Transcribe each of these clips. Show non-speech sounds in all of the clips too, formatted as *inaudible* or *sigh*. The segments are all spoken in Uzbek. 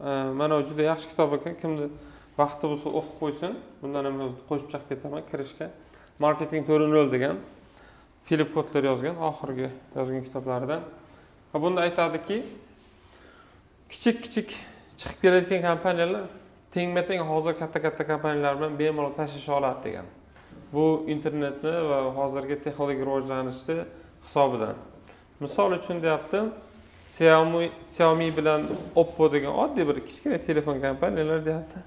Э, mana bu juda yaxshi kitob ekan. Kimni vaqti bo'lsa o'qib qo'ysin. Bundan ham o'zi qo'shib qilib ketaman kirishga. Marketing to'rt nol degan filip kotler yozgan oxirgi yozgan kitoblaridan. Bunda aytadiki kichik kichik chiqib kelayotgan kompaniyalar tengma teng hozir katta katta kompaniyalar bilan bemalol tashlasha oladi degan. Bu internetni va hozirgi texnologik rivojlanishni hisobidan. Misol uchun deyapti xiaomi xiaomi bilan oppo degan oddiy bir kichkina telefon kompaniyalar deyapti.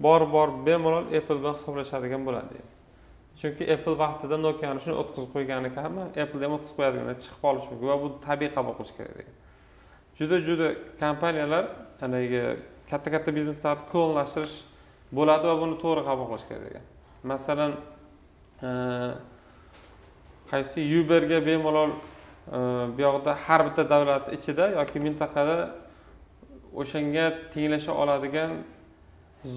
Bor bor bemalol apple bilan hisoblashadigan bo'ladi. Deydi chunki apple vaqtida nokiani shuni o'tkazib qo'ygani kabi apple ham o'tkazib qo'yadigan chiqib qolishi mumkin va bu tabiiy qabul qilish kerak degan. Juda juda kompaniyalar haligi katta katta bizneslarni klonlashtirish bo'ladi va buni to'g'ri qabul qilish kerak degan. Masalan qaysi uberga bemalol bu yoqda har bitta davlat ichida yoki mintaqada o'shanga tenglasha oladigan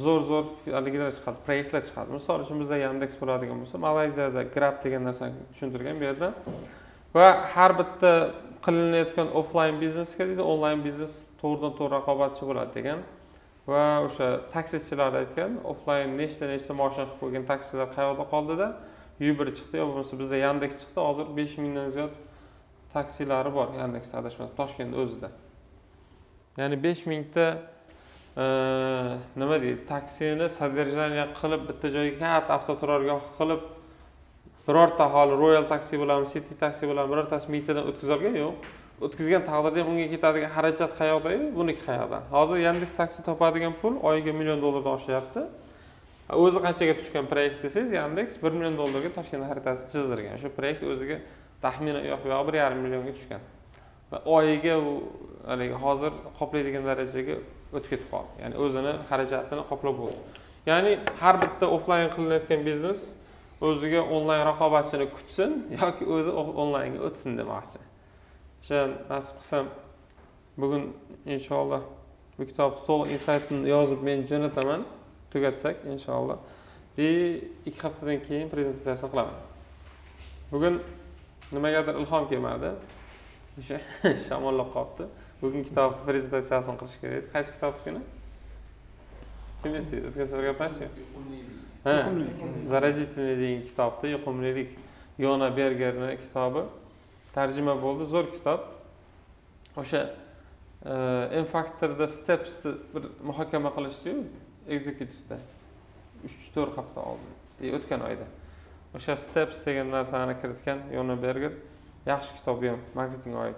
zo'r zo'r haligilar chiqadi proyektlar chiqadi. Misol uchun bizda yandeks bo'ladigan bo'lsa malayziyada grab degan narsani tushuntirgan bu yerda va har bitta qilinayotgan offlayn biznesga deydi onlayn biznes to'g'ridan to'g'ri raqobatchi bo'ladi degan va o'sha taksichilar aytgan offlayn nechta nechta moshina qilib qo'ygan taksichilar qayoqda qoldida? Uber chiqdi yo bo'lmasa bizda yandeks chiqdi hozir besh mingdan ziyod taksilari bor yandex adashmasam toshkentni o'zida. Ya'ni besh mingta e, nima deydi taksini содержание qilib bitta joyga katta avtoturargoh qilib birorta holi royal taksi bilan city taksi bilan birortasi mingtadan o'tkaza olgan yo'q. O'tkazgan taqdirda ham unga ketadigan xarajat qayoqdayu buniki qayoqdan? Hozir yandex taksi topadigan pul oyiga million dollardan oshyapti. O'zi qanchaga tushgan proyekt desangiz yandex bir million dollarga toshkent xaritasi chizdirgan. O'sha proyekt o'ziga taxminan yo'q buyog'i bir yarim millionga tushgan. Va oyiga u haligi hozir qoplaydigan darajaga o'tib ketib qoldi. Ya'ni o'zini xarajatini qoplab bo'ldi. Ya'ni har bitta offlayn qilinayotgan biznes o'ziga onlayn raqobatchini kutsin yoki o'zi onlaynga o'tsin demoqchi. O'sha nasib qilsam bugun inshaalloh bu kitobni to'liq insaytini yozib men jo'nataman tugatsak inshaalloh. И ikki haftadan keyin prezentatsiyasini qilaman. Bugun nimagadir ilhom kelmadi. O'sha *laughs* shamollab qolibdi. Bugun kitobni prezentatsiyasini qilish kerak edi. Qaysi kitobnikini kim eslaydi o'tgan safar gaplashdik ha заразительный degan kitobni yuqumlilik yona bergerni kitobi tarjima bo'ldi. Zo'r kitob. O'sha e, m faktorda stepsni bir muhokama qilishdiyu executivda uch to'rt hafta oldin e, o'tgan oyda. O'sha steps degan narsani kiritgan yona berger yaxshi kitob ham marketingga oid.